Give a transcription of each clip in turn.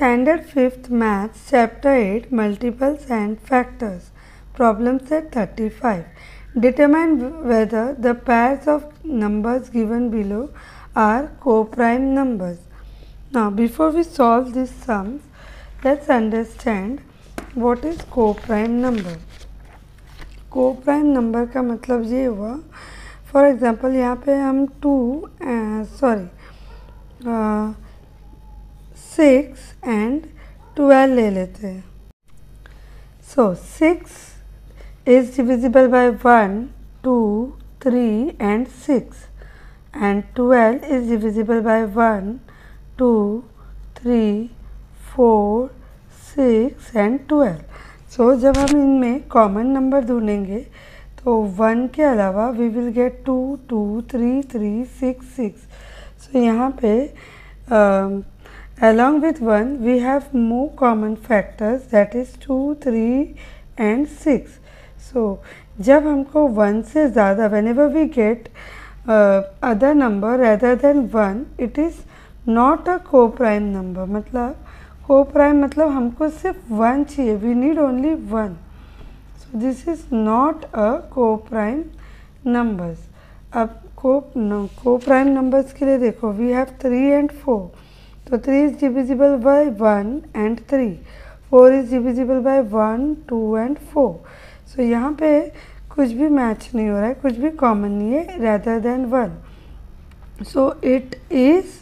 Standard fifth math chapter eight multiples and factors problem set thirty five determine whether the pair of numbers given below are co prime numbers now before we solve this sums let's understand what is co prime number co prime number का मतलब ये हुआ for example यहाँ पे हम two sorry six and twelve ले लेते हैं। So six is divisible by one two three and six and twelve is divisible by one two three four six and twelve so जब हम इनमें कॉमन नंबर ढूंढेंगे तो वन के अलावा we will get two two three three six six so यहाँ पे Along with 1, we have more common factors that is 2, 3 and 6. So, जब हमको 1 से ज़्यादा whenever we get other number rather than 1, it is not a co prime number मतलब को prime मतलब हमको सिर्फ़ 1 चाहिए. We need only 1. So this is not a co prime numbers अब को को प्राइम नंबर्स के लिए देखो. We have three and four तो three is divisible by one and three four is divisible by one two and four so यहाँ पे कुछ भी मैच नहीं हो रहा है, कुछ भी कॉमन नहीं है rather than one so it is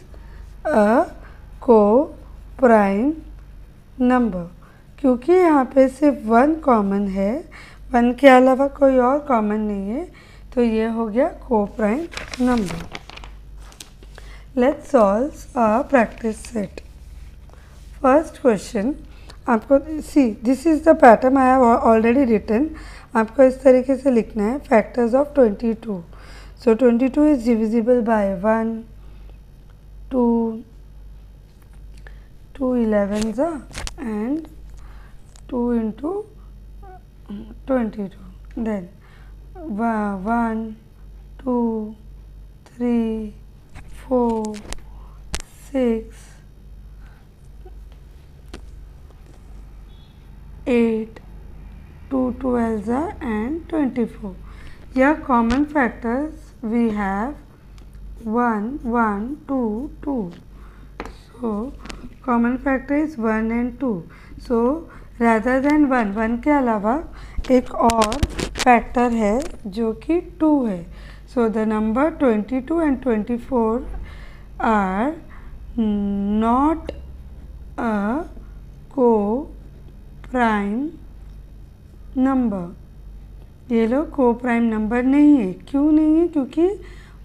a co prime number क्योंकि यहाँ पे सिर्फ़ वन कॉमन है वन के अलावा कोई और कॉमन नहीं है तो ये हो गया co prime number let's solve a practice set first question आपको see this is the pattern I have already written आपको इस तरीके से लिखना है factors of twenty two so twenty two is divisible by one two to eleven ज़ा and two into twenty two then one, two, three, four, six, eight, two twelves and twenty-four. Here common factors we have one, one, two, two. So common factor is one and two. So rather than one, one के अलावा एक और factor है जो कि two है so the number twenty two and twenty four are not a co prime number ये लोग को प्राइम नंबर नहीं है। क्यों नहीं है? क्योंकि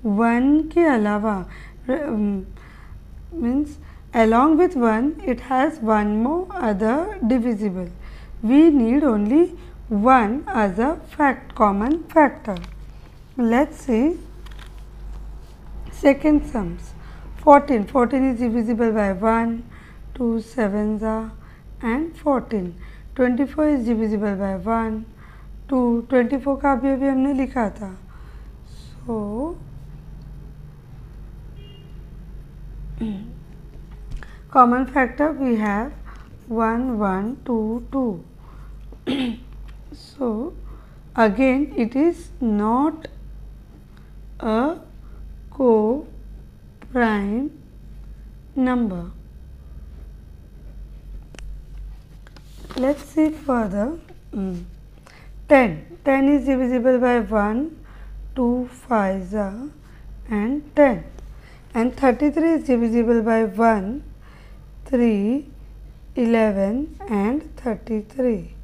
वन के अलावा means along with one it has one more other divisible we need only one as a fact common factor let's see second sums 14 14 is divisible by 1 2 7s are and 14 24 is divisible by 1 2 24 का भी अभी हमने लिखा था so common factor we have 1 1 2 2 so again it is not a co prime number let's see further mm. 10 10 is divisible by 1 2 5 and 10 and 33 is divisible by 1 3, 11 and 33.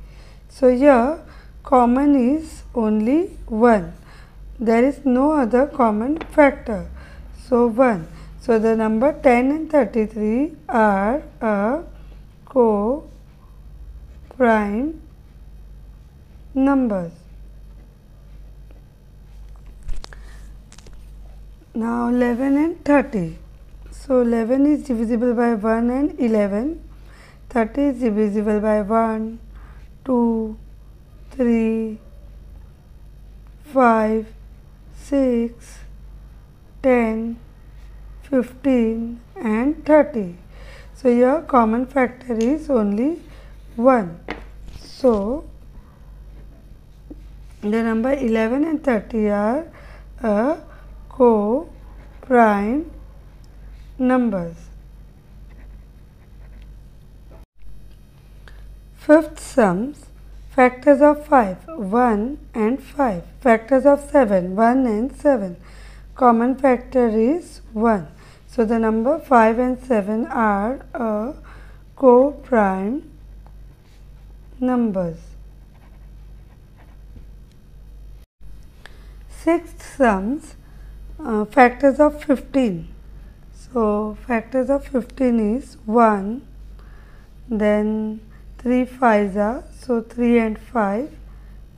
So, here common is only 1. There is no other common factor. So, 1. So, the number 10 and 33 are a co-prime numbers. Now, 11 and 30. So 11 is divisible by 1 and 11. 30 is divisible by 1, 2, 3, 5, 6, 10, 15 and 30. So your common factor is only 1. So the number 11 and 30 are a co-prime numbers. Fifth sums factors of 5 1 and 5 factors of 7 1 and 7 common factor is 1 so the number 5 and 7 are a co-prime numbers. Sixth sums uh, factors of 15 so factors of 15 is 1 then 3 5s are so 3 and 5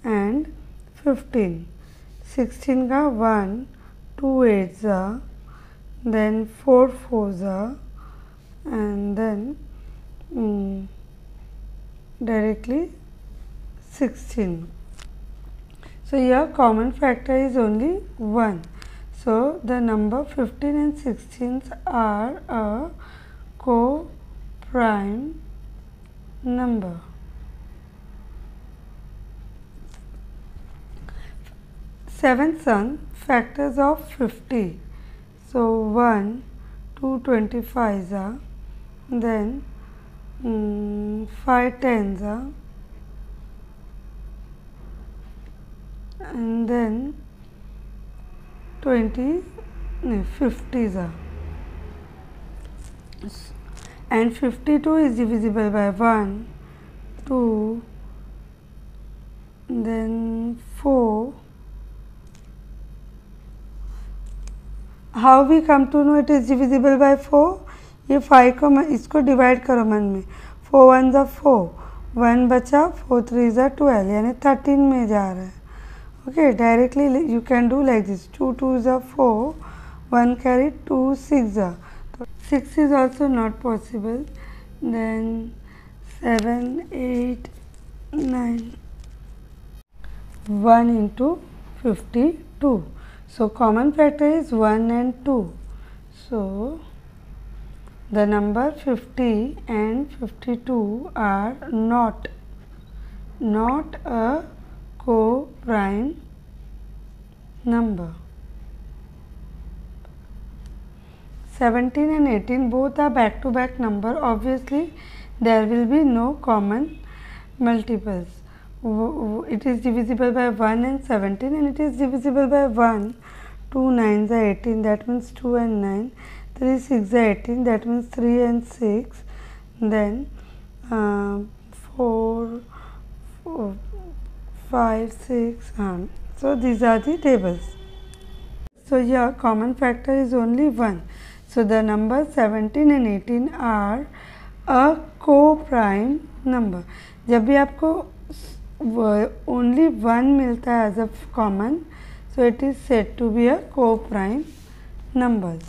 and 15 16 का 1 2 8s are then 4 4s are and then um, directly 16 so here common factor is only 1 so the number 15 and 16 are a co-prime number. Seventh son factors of 50. So 1, 2 25s are, then um, 5 10s are, and then 20 no, 50s are. And 52 is divisible by 1 2 then how we come to know it is divisible by four ये five को इसको divide करो मन में. Four one ज़ा four one बचा four three ज़ा twelve यानी थर्टीन में जा रहा है. Okay directly you can do like this two two ज़ा four one carry two six ज़ा तो six is also not possible then seven eight nine one into fifty two so common factor is 1 and 2 so the number 50 and 52 are not not a co-prime number. 17 and 18 both are back to back number obviously there will be no common multiples. It is divisible by one and seventeen and it is divisible by one two nine ज़ा eighteen that means two and nine three six जै eighteen that means three and six then four five six हाँ so these are the tables so या common factor is only one so the number seventeen and eighteen are a co prime number जब भी आपको only one milta as a common so it is said to be a co-prime numbers.